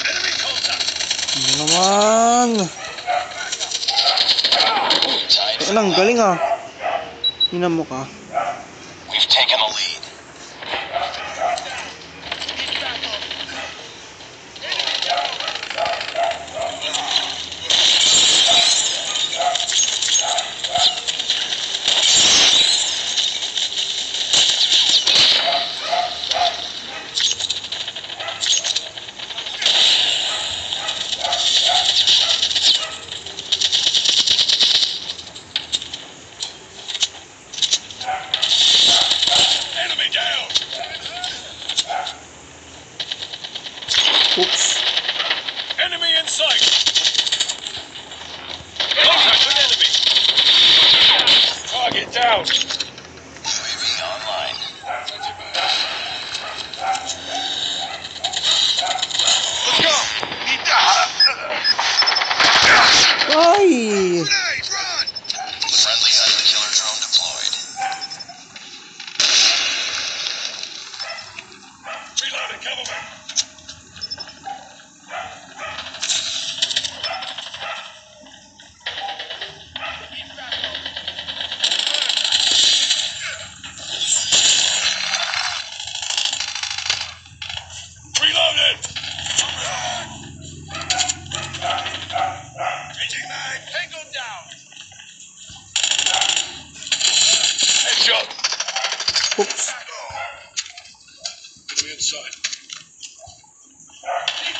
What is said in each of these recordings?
Enemy contact. Ano naman? Ay, ang galing ah. Hinan mo ka. We've taken the lead. Oops. Enemy in sight. Contact with enemy. Target down. UAV online. Let's go. Need that. Ay! Run. Friendly hunter killer drone deployed. Reloading, cover me. Reloaded! Changing mag! Tango down! Headshot! Oops. Enemy inside.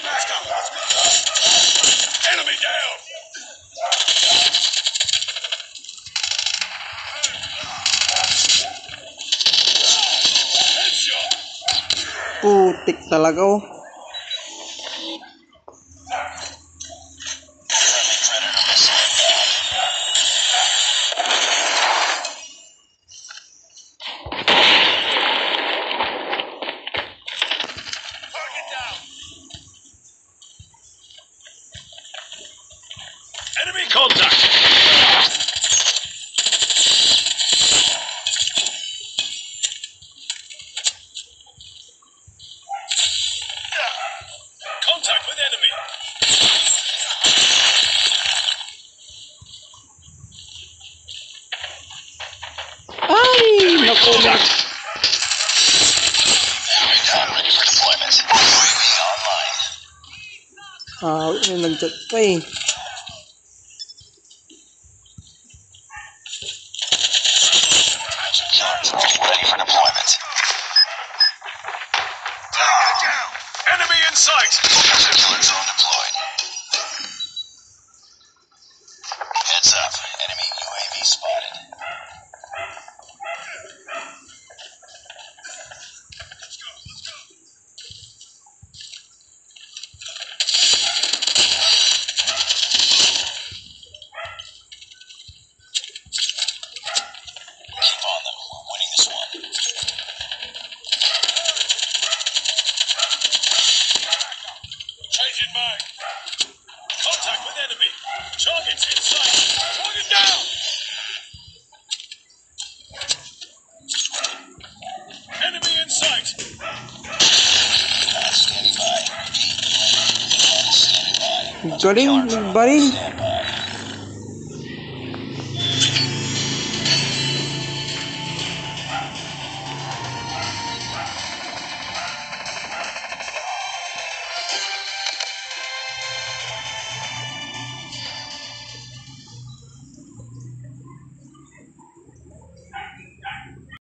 Let's go, let's go! Enemy down! Headshot! Putik talaga oh. Enemy contact. Contact with enemy. Ay! Naku, Contact. Enemy down, ready for deployment. UAV online. ah, may nag-chat pa eh. Ready for deployment. Enemy in sight. Killer drone deployed. Standing by.